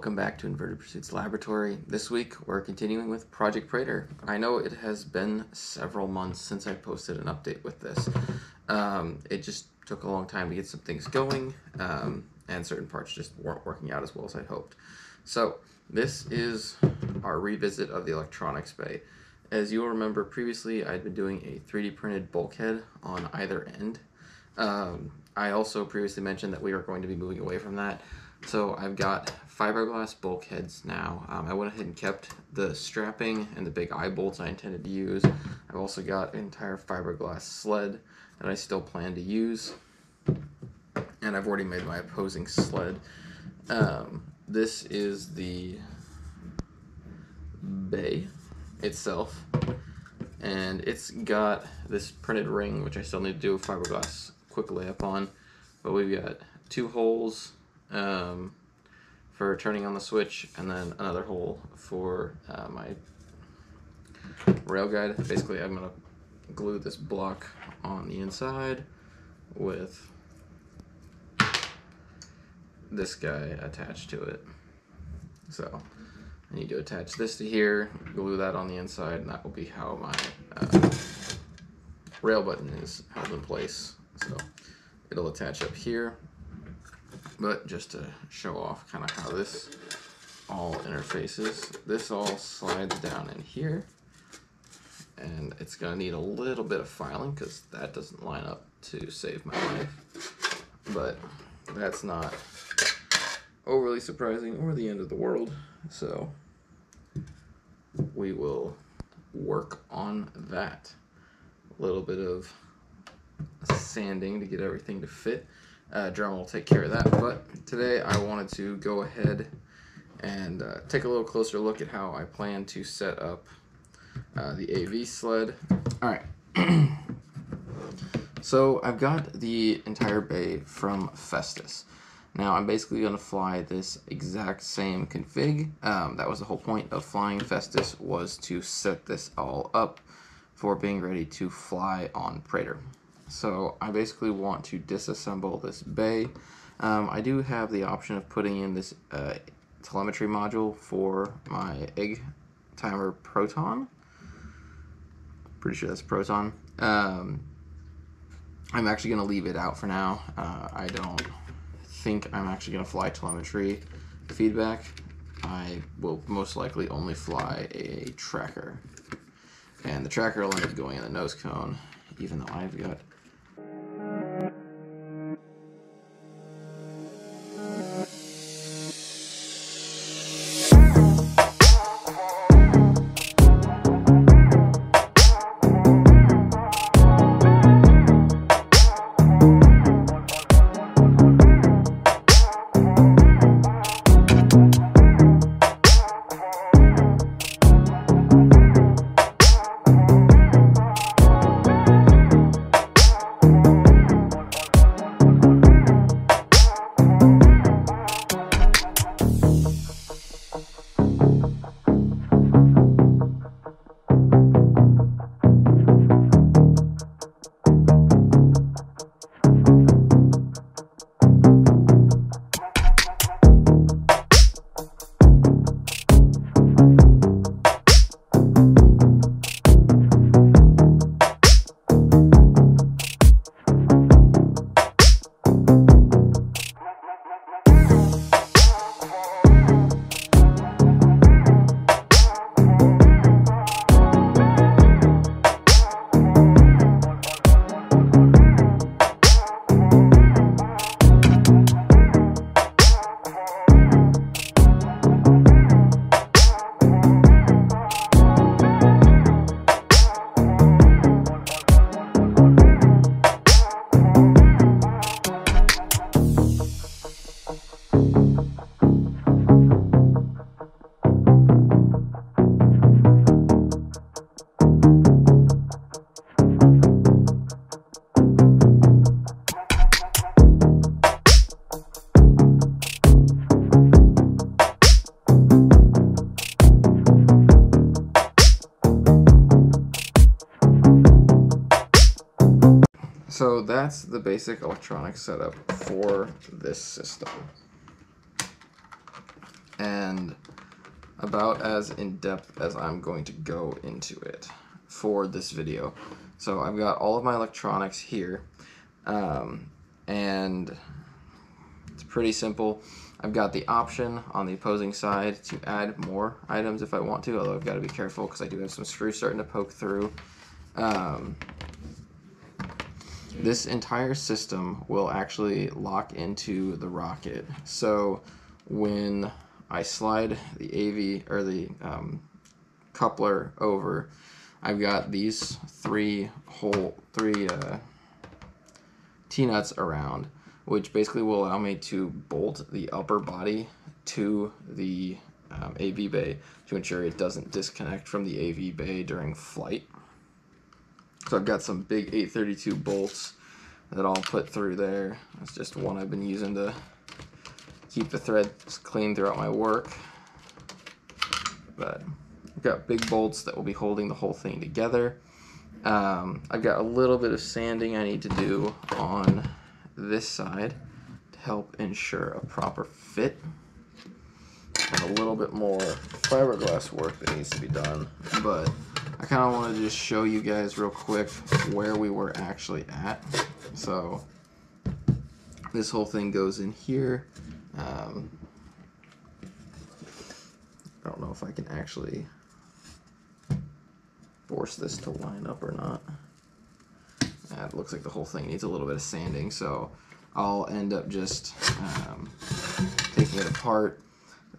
Welcome back to Inverted Pursuits Laboratory. This week we're continuing with Project Praetor. I know it has been several months since I posted an update with this. Um, it just took a long time to get some things going, um, and certain parts just weren't working out as well as I'd hoped. So this is our revisit of the electronics bay. As you'll remember previously, I'd been doing a 3D printed bulkhead on either end. Um, I also previously mentioned that we were going to be moving away from that. So I've got fiberglass bulkheads now. Um, I went ahead and kept the strapping and the big eye bolts I intended to use. I've also got an entire fiberglass sled that I still plan to use. And I've already made my opposing sled. Um, this is the bay itself. And it's got this printed ring, which I still need to do a fiberglass quick layup on. But we've got two holes um, for turning on the switch, and then another hole for uh, my rail guide. Basically, I'm gonna glue this block on the inside with this guy attached to it. So I need to attach this to here, glue that on the inside, and that will be how my uh, rail button is held in place. So it'll attach up here but just to show off kind of how this all interfaces, this all slides down in here. And it's gonna need a little bit of filing because that doesn't line up to save my life. But that's not overly surprising or the end of the world. So we will work on that. A little bit of sanding to get everything to fit uh, will take care of that. But today I wanted to go ahead and uh, take a little closer look at how I plan to set up uh, the AV sled. All right. so I've got the entire bay from Festus. Now I'm basically going to fly this exact same config. Um, that was the whole point of flying Festus was to set this all up for being ready to fly on Praetor. So I basically want to disassemble this bay. Um, I do have the option of putting in this uh, telemetry module for my egg timer proton. Pretty sure that's proton. Um, I'm actually going to leave it out for now. Uh, I don't think I'm actually going to fly telemetry feedback. I will most likely only fly a tracker. And the tracker will end up going in the nose cone, even though I've got So that's the basic electronic setup for this system. and about as in depth as I'm going to go into it for this video. So I've got all of my electronics here, um, and it's pretty simple. I've got the option on the opposing side to add more items if I want to, although I've got to be careful because I do have some screws starting to poke through. Um, this entire system will actually lock into the rocket. So when I slide the AV or the um, coupler over, I've got these three hole three uh, T-nuts around which basically will allow me to bolt the upper body to the um, AV bay to ensure it doesn't disconnect from the AV bay during flight. So I've got some big 832 bolts that I'll put through there. That's just one I've been using to keep the threads clean throughout my work. But I've got big bolts that will be holding the whole thing together. Um, I've got a little bit of sanding I need to do on this side to help ensure a proper fit and a little bit more fiberglass work that needs to be done but I kind of want to just show you guys real quick where we were actually at. So this whole thing goes in here. Um, I don't know if I can actually force this to line up or not. Uh, it looks like the whole thing needs a little bit of sanding, so I'll end up just um, taking it apart.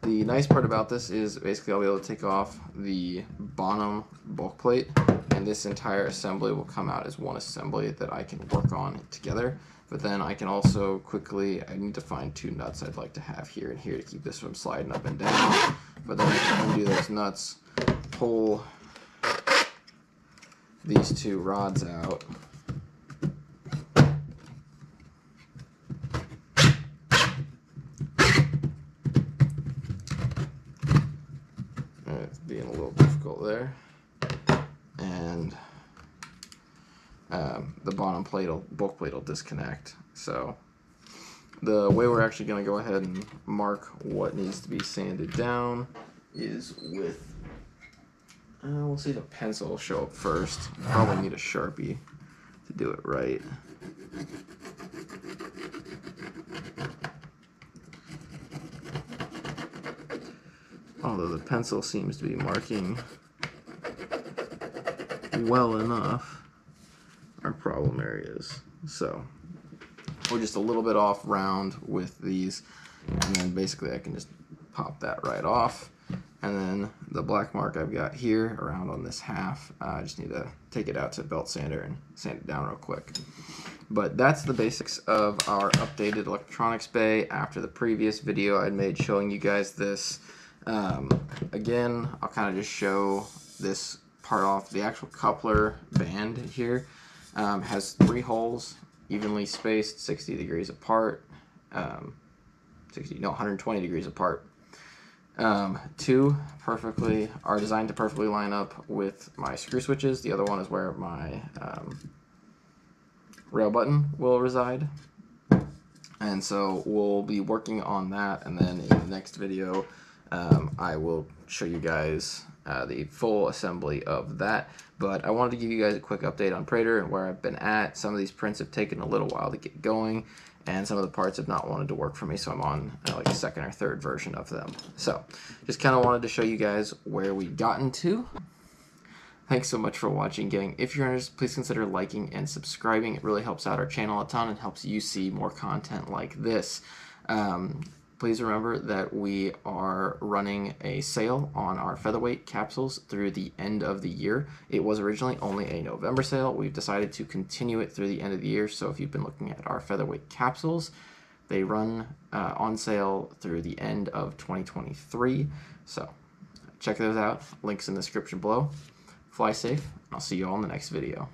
The nice part about this is basically I'll be able to take off the bottom bulk plate and this entire assembly will come out as one assembly that I can work on together. But then I can also quickly, I need to find two nuts I'd like to have here and here to keep this from sliding up and down. But then I can undo those nuts, pull these two rods out, being a little difficult there. And um, the bottom plate, will, bulk plate will disconnect. So the way we're actually going to go ahead and mark what needs to be sanded down is with, uh, we'll see the pencil will show up first. Probably need a Sharpie to do it right. although the pencil seems to be marking well enough our problem areas. So we're just a little bit off round with these and then basically I can just pop that right off and then the black mark I've got here around on this half uh, I just need to take it out to belt sander and sand it down real quick but that's the basics of our updated electronics bay after the previous video I'd made showing you guys this um, again, I'll kind of just show this part off. The actual coupler band here um, has three holes, evenly spaced, 60 degrees apart. Um, 60, no, 120 degrees apart. Um, two perfectly are designed to perfectly line up with my screw switches. The other one is where my um, rail button will reside. And so we'll be working on that and then in the next video um, I will show you guys uh, the full assembly of that. But I wanted to give you guys a quick update on Praetor and where I've been at. Some of these prints have taken a little while to get going and some of the parts have not wanted to work for me so I'm on uh, like a second or third version of them. So just kind of wanted to show you guys where we've gotten to. Thanks so much for watching, gang. If you're interested, please consider liking and subscribing. It really helps out our channel a ton and helps you see more content like this. Um, please remember that we are running a sale on our featherweight capsules through the end of the year. It was originally only a November sale. We've decided to continue it through the end of the year. So if you've been looking at our featherweight capsules, they run uh, on sale through the end of 2023. So check those out. Links in the description below. Fly safe. I'll see you all in the next video.